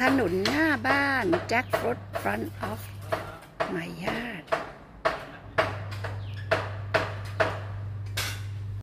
ถนนหน้าบ้านแจ็ครถ front of my yard